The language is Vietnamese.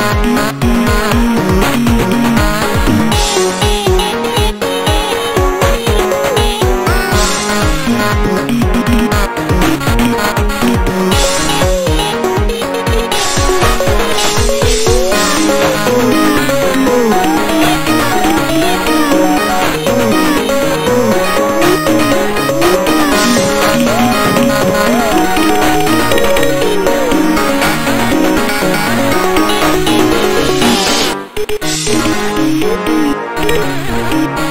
Thank you. Música